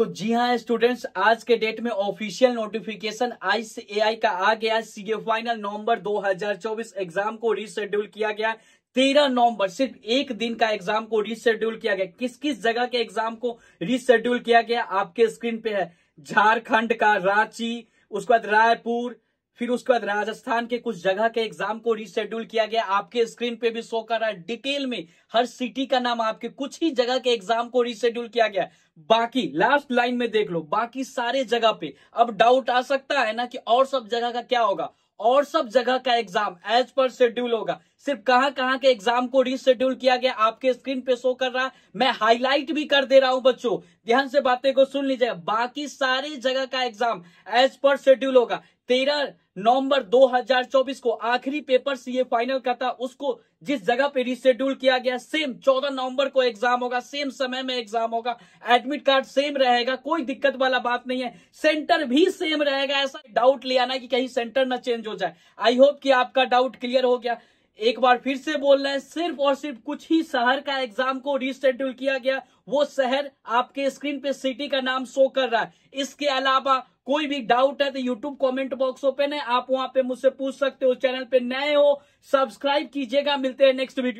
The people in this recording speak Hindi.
तो जी हाँ स्टूडेंट्स आज के डेट में ऑफिशियल नोटिफिकेशन आई का आ गया सीए फाइनल नवंबर 2024 एग्ज़ाम को रिशेड्यूल किया गया तेरह नवंबर, सिर्फ़ एक दिन का एग्ज़ाम को रिशेड्यूल किया गया किस किस जगह के एग्ज़ाम को रिशेड्यूल किया गया? आपके स्क्रीन पे है। झारखंड का रांची, उसके बाद रायपुर फिर उसके बाद राजस्थान के कुछ जगह के एग्ज़ाम को रिशेड्यूल किया गया। आपके स्क्रीन पे भी शो कर रहा है। डिटेल में हर सिटी का नाम आपके कुछ ही जगह के एग्ज़ाम को रिशेड्यूल किया गया। बाकी लास्ट लाइन में देख लो। बाकी सारे जगह पे अब डाउट आ सकता है ना कि और सब जगह का क्या होगा? और सब जगह का एग्ज़ाम एज पर शेड्यूल होगा। सिर्फ़ कहाँ कहाँ के एग्ज़ाम को रिशेड्यूल किया गया, आपके स्क्रीन पे शो कर रहा है। मैं हाईलाइट भी कर दे रहा हूँ बच्चों। ध्यान से बातें को सुन लीजिएगा बाकी सारी जगह का एग्ज़ाम एज पर शेड्यूल होगा। तेरह नवंबर 2024 को आखिरी पेपर सीए फाइनल का था। उसको जिस जगह पे रिशेड्यूल किया गया सेम 14 नवंबर को एग्ज़ाम होगा सेम समय में एग्ज़ाम होगा। एडमिट कार्ड सेम रहेगा, कोई दिक्कत वाला बात नहीं है। सेंटर भी सेम रहेगा, ऐसा डाउट ले आना कि कहीं सेंटर ना चेंज हो जाए। आई होप कि आपका डाउट क्लियर हो गया। एक बार फिर से बोल रहे हैं, सिर्फ़ और सिर्फ़ कुछ ही शहर का एग्ज़ाम को रिशेड्यूल किया गया। वो शहर आपके स्क्रीन पे सिटी का नाम शो कर रहा है। इसके अलावा कोई भी डाउट है तो यूट्यूब कमेंट बॉक्स ओपन है। आप वहाँ पे मुझसे पूछ सकते हो चैनल पे नए हो सब्सक्राइब कीजिएगा। मिलते हैं नेक्स्ट वीडियो